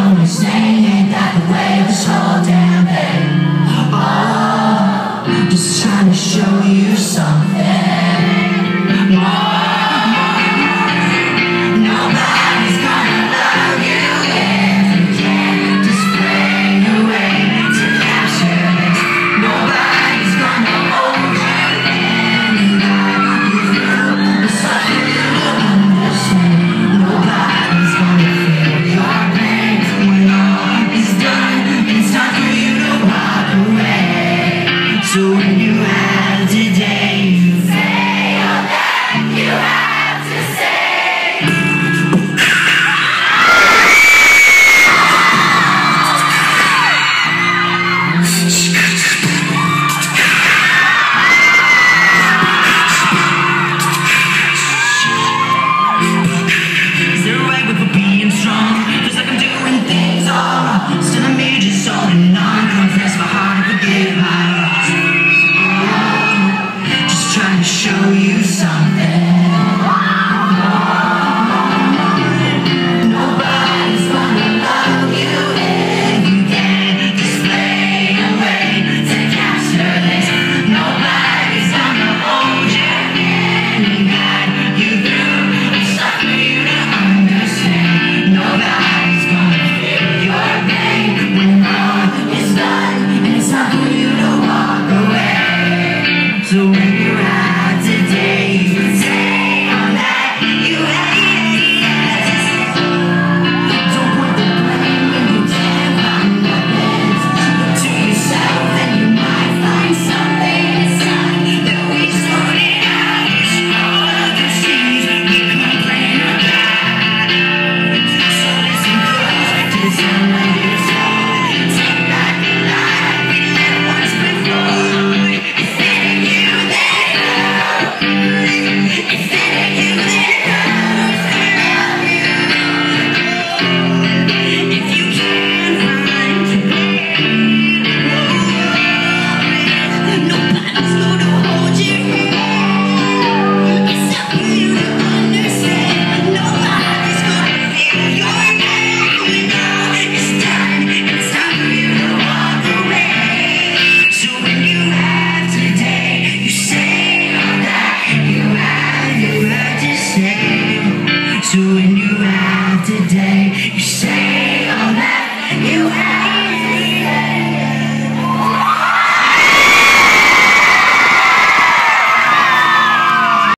always saying that the way